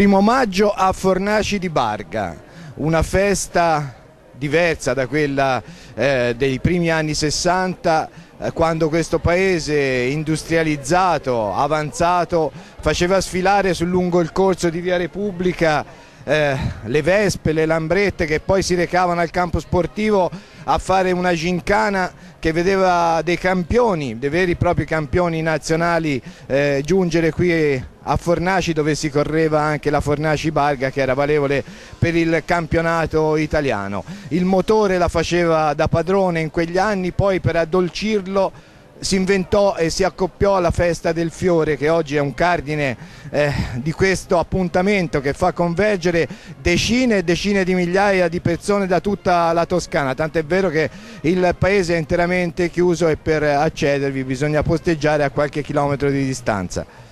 Primo maggio a Fornaci di Barga, una festa diversa da quella eh, dei primi anni 60 eh, quando questo paese industrializzato, avanzato, faceva sfilare sul lungo il corso di Via Repubblica eh, le vespe, le lambrette che poi si recavano al campo sportivo a fare una gincana che vedeva dei campioni, dei veri e propri campioni nazionali eh, giungere qui a Fornaci dove si correva anche la Fornaci Barga che era valevole per il campionato italiano. Il motore la faceva da padrone in quegli anni, poi per addolcirlo si inventò e si accoppiò alla festa del fiore che oggi è un cardine eh, di questo appuntamento che fa convergere decine e decine di migliaia di persone da tutta la Toscana, tant'è vero che il paese è interamente chiuso e per accedervi bisogna posteggiare a qualche chilometro di distanza.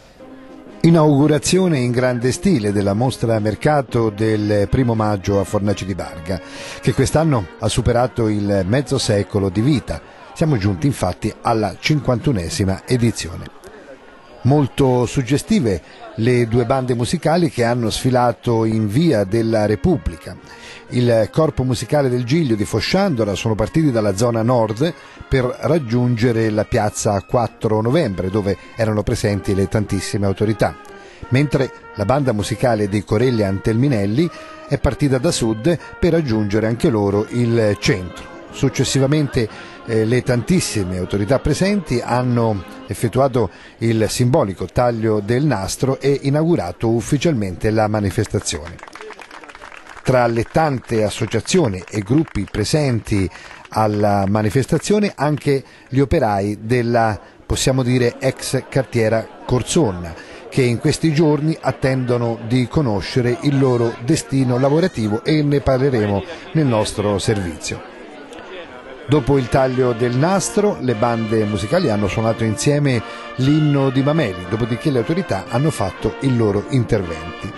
Inaugurazione in grande stile della mostra mercato del primo maggio a Fornaci di Barga, che quest'anno ha superato il mezzo secolo di vita siamo giunti infatti alla 51esima edizione. Molto suggestive le due bande musicali che hanno sfilato in via della Repubblica. Il corpo musicale del Giglio di Fosciandora sono partiti dalla zona nord per raggiungere la piazza 4 novembre dove erano presenti le tantissime autorità, mentre la banda musicale dei Corelli Antelminelli è partita da sud per raggiungere anche loro il centro. Successivamente eh, le tantissime autorità presenti hanno effettuato il simbolico taglio del nastro e inaugurato ufficialmente la manifestazione. Tra le tante associazioni e gruppi presenti alla manifestazione anche gli operai della, possiamo dire, ex cartiera Corsonna, che in questi giorni attendono di conoscere il loro destino lavorativo e ne parleremo nel nostro servizio. Dopo il taglio del nastro, le bande musicali hanno suonato insieme l'inno di Mameli, dopodiché le autorità hanno fatto i loro interventi.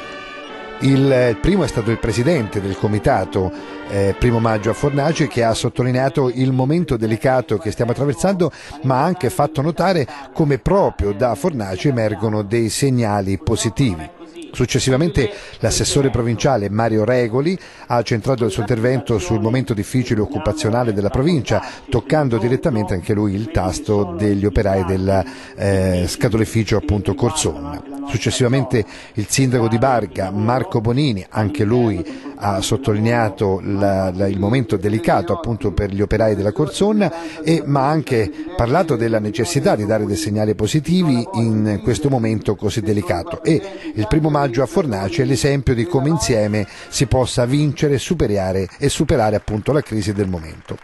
Il primo è stato il presidente del comitato eh, Primo Maggio a Fornaci che ha sottolineato il momento delicato che stiamo attraversando ma ha anche fatto notare come proprio da Fornaci emergono dei segnali positivi. Successivamente l'assessore provinciale Mario Regoli ha centrato il suo intervento sul momento difficile occupazionale della provincia, toccando direttamente anche lui il tasto degli operai del eh, scatolificio appunto Corsonna. Successivamente il sindaco di Barga, Marco Bonini, anche lui ha sottolineato la, la, il momento delicato appunto per gli operai della Corsonna, e, ma ha anche parlato della necessità di dare dei segnali positivi in questo momento così delicato e il primo maggio a Fornace è l'esempio di come insieme si possa vincere superare, e superare appunto la crisi del momento.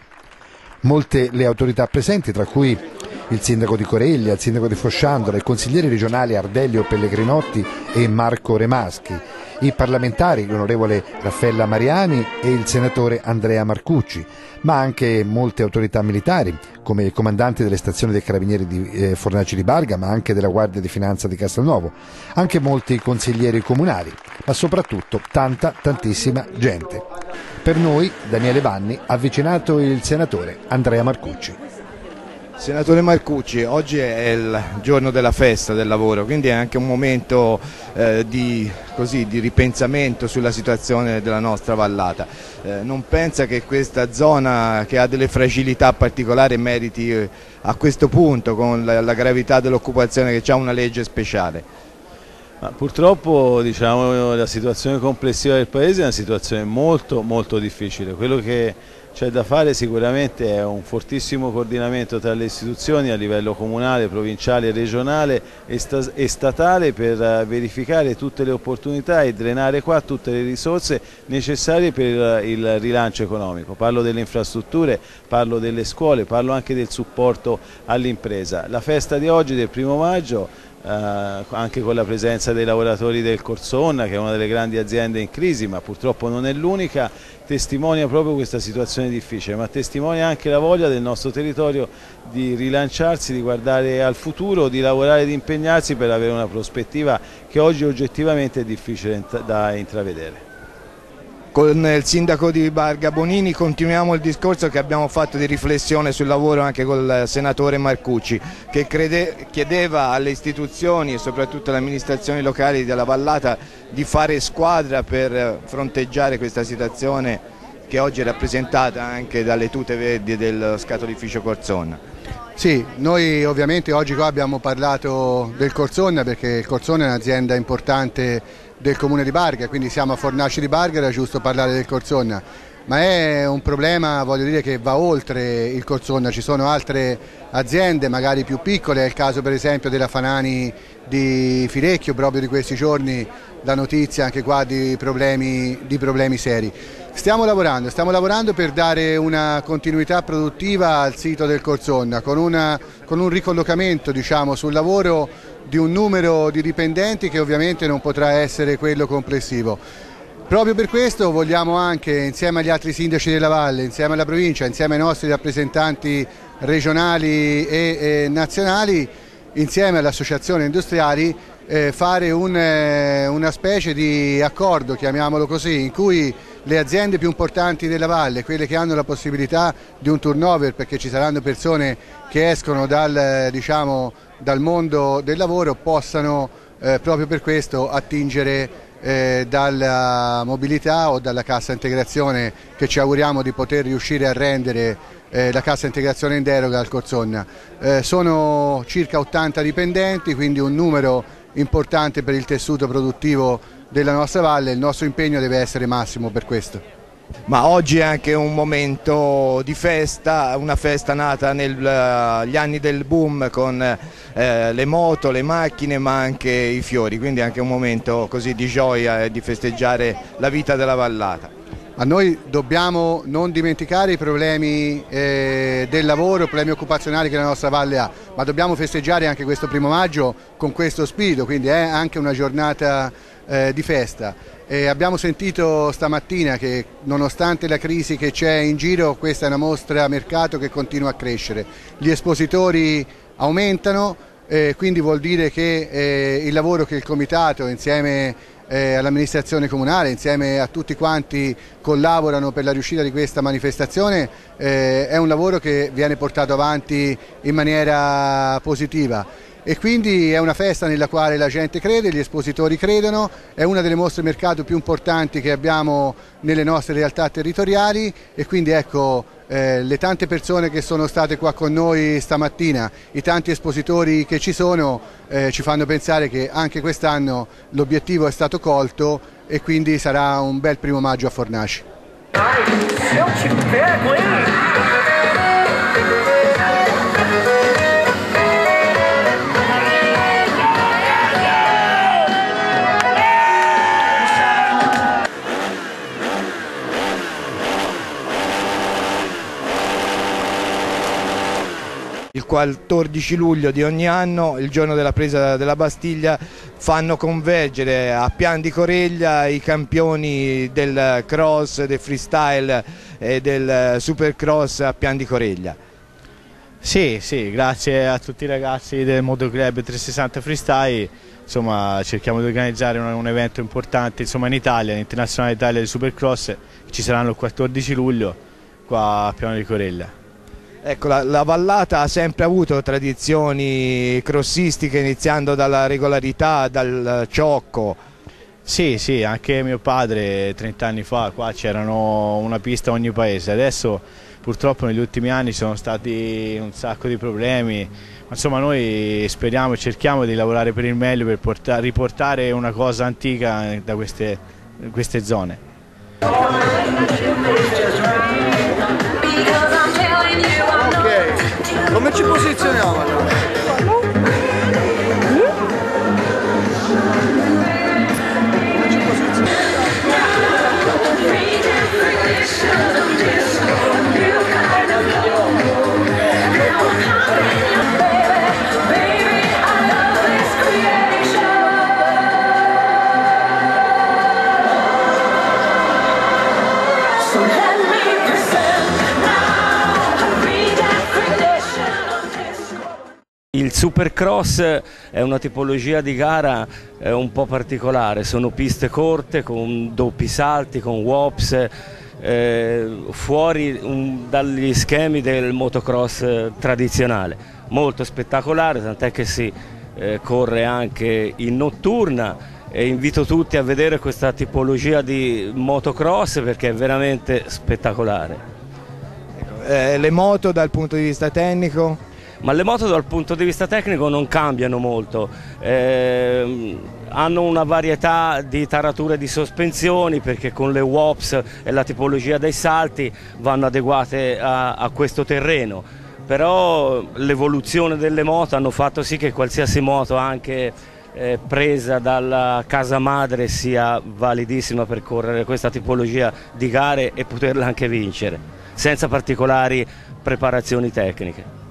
Molte le autorità presenti, tra cui il sindaco di Coreglia, il sindaco di Fosciandola, i consiglieri regionali Ardelio Pellegrinotti e Marco Remaschi, i parlamentari, l'onorevole Raffaella Mariani e il senatore Andrea Marcucci, ma anche molte autorità militari, come il comandante delle stazioni dei carabinieri di eh, Fornaci di Barga, ma anche della Guardia di Finanza di Castelnuovo, anche molti consiglieri comunali, ma soprattutto tanta, tantissima gente. Per noi, Daniele Vanni, ha avvicinato il senatore Andrea Marcucci. Senatore Marcucci, oggi è il giorno della festa del lavoro, quindi è anche un momento eh, di, così, di, ripensamento sulla situazione della nostra vallata. Eh, non pensa che questa zona che ha delle fragilità particolari meriti eh, a questo punto, con la, la gravità dell'occupazione, che ha una legge speciale? Ma purtroppo diciamo, la situazione complessiva del Paese è una situazione molto molto difficile. Quello che c'è da fare sicuramente è un fortissimo coordinamento tra le istituzioni a livello comunale, provinciale, regionale e, sta statale per eh, verificare tutte le opportunità e drenare qua tutte le risorse necessarie per il rilancio economico. Parlo delle infrastrutture, parlo delle scuole, parlo anche del supporto all'impresa. La festa di oggi del primo maggio eh, anche con la presenza dei lavoratori del Corsonna che è una delle grandi aziende in crisi ma purtroppo non è l'unica testimonia proprio questa situazione difficile, ma testimonia anche la voglia del nostro territorio di rilanciarsi, di guardare al futuro, di lavorare e di impegnarsi per avere una prospettiva che oggi oggettivamente è difficile da intravedere. Con il sindaco di Barga Bonini continuiamo il discorso che abbiamo fatto di riflessione sul lavoro anche col senatore Marcucci che crede, chiedeva alle istituzioni e soprattutto alle amministrazioni locali della Vallata di fare squadra per fronteggiare questa situazione che oggi è rappresentata anche dalle tute verdi del scatolificio Corzonna. Sì, noi ovviamente oggi qua abbiamo parlato del Corzonna perché il Corzonna è un'azienda importante del comune di Barga, quindi siamo a Fornaci di Barga, era giusto parlare del Corzonna, ma è un problema dire, che va oltre il Corzonna, ci sono altre aziende magari più piccole, è il caso per esempio della Fanani di Firecchio, proprio di questi giorni la notizia anche qua di problemi, di problemi seri. Stiamo lavorando, stiamo lavorando per dare una continuità produttiva al sito del Corzonna con, una, con un ricollocamento diciamo, sul lavoro di un numero di dipendenti che ovviamente non potrà essere quello complessivo. Proprio per questo vogliamo anche, insieme agli altri sindaci della Valle, insieme alla provincia, insieme ai nostri rappresentanti regionali e, e nazionali, insieme alle associazioni industriali, eh, fare un, eh, una specie di accordo, chiamiamolo così, in cui le aziende più importanti della Valle, quelle che hanno la possibilità di un turnover perché ci saranno persone che escono dal, diciamo, dal mondo del lavoro, possano eh, proprio per questo attingere eh, dalla mobilità o dalla cassa integrazione che ci auguriamo di poter riuscire a rendere eh, la cassa integrazione in deroga al Corzonna. Eh, sono circa 80 dipendenti, quindi un numero importante per il tessuto produttivo della nostra valle, il nostro impegno deve essere massimo per questo. Ma oggi è anche un momento di festa, una festa nata negli uh, anni del boom con eh, le moto, le macchine ma anche i fiori, quindi anche un momento così di gioia e di festeggiare la vita della vallata. A noi dobbiamo non dimenticare i problemi eh, del lavoro, i problemi occupazionali che la nostra valle ha, ma dobbiamo festeggiare anche questo primo maggio con questo spirito, quindi è anche una giornata eh, di festa. E abbiamo sentito stamattina che nonostante la crisi che c'è in giro, questa è una mostra a mercato che continua a crescere. Gli espositori aumentano, eh, quindi vuol dire che eh, il lavoro che il Comitato insieme eh, all'amministrazione comunale, insieme a tutti quanti collaborano per la riuscita di questa manifestazione, è un lavoro che viene portato avanti in maniera positiva e quindi è una festa nella quale la gente crede, gli espositori credono, è una delle mostre mercato più importanti che abbiamo nelle nostre realtà territoriali e quindi ecco eh, le tante persone che sono state qua con noi stamattina, i tanti espositori che ci sono eh, ci fanno pensare che anche quest'anno l'obiettivo è stato colto e quindi sarà un bel primo maggio a Fornaci. il 14 luglio di ogni anno, il giorno della presa della Bastiglia, fanno convergere a Pian di Coreglia i campioni del cross, del freestyle e del supercross a Pian di Coreglia. Sì, sì, grazie a tutti i ragazzi del Motoclub 360 Freestyle, insomma cerchiamo di organizzare un, un evento importante insomma, in Italia, l'Internazionale Italia di Supercross, ci saranno il 14 luglio qua a Piano di Coreglia. Ecco, la, la, vallata ha sempre avuto tradizioni crossistiche iniziando dalla regolarità, dal ciocco. Sì, sì, anche mio padre 30 anni fa qua c'erano una pista a ogni paese, adesso purtroppo negli ultimi anni ci sono stati un sacco di problemi, ma insomma noi speriamo e cerchiamo di lavorare per il meglio per portare, riportare una cosa antica da queste, queste zone. Come ci posizioniamo Il Supercross è una tipologia di gara eh, un po' particolare, sono piste corte con doppi salti, con wops, eh, fuori un, dagli schemi del motocross eh, tradizionale, molto spettacolare, tant'è che si eh, corre anche in notturna e invito tutti a vedere questa tipologia di motocross perché è veramente spettacolare. Ecco, eh, le moto dal punto di vista tecnico? Ma le moto dal punto di vista tecnico non cambiano molto, eh, hanno una varietà di tarature di sospensioni perché con le WOPS e la tipologia dei salti vanno adeguate a, a questo terreno, però l'evoluzione delle moto hanno fatto sì che qualsiasi moto anche eh, presa dalla casa madre sia validissima per correre questa tipologia di gare e poterla anche vincere, senza particolari preparazioni tecniche.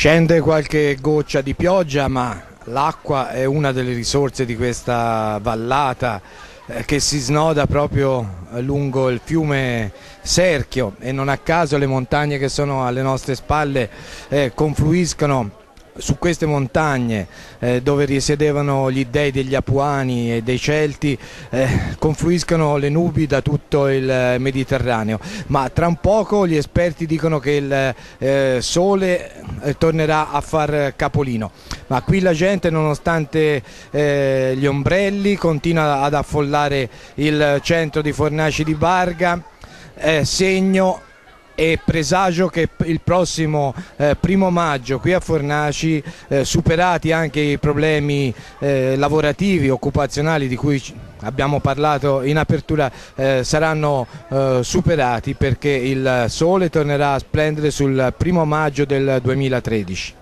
Scende qualche goccia di pioggia ma l'acqua è una delle risorse di questa vallata eh, che si snoda proprio lungo il fiume Serchio. E non a caso le montagne che sono alle nostre spalle eh, confluiscono su queste montagne eh, dove risiedevano gli dei degli Apuani e dei Celti eh, confluiscono le nubi da tutto il Mediterraneo, ma tra un poco gli esperti dicono che il eh, sole eh, tornerà a far capolino, ma qui la gente nonostante eh, gli ombrelli continua ad affollare il centro di Fornaci di Barga, segno e presagio che il prossimo eh, primo maggio qui a Fornaci, eh, superati anche i problemi eh, lavorativi, occupazionali di cui abbiamo parlato in apertura, eh, saranno eh, superati perché il sole tornerà a splendere sul primo maggio del 2013.